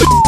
you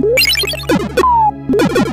¡Gracias!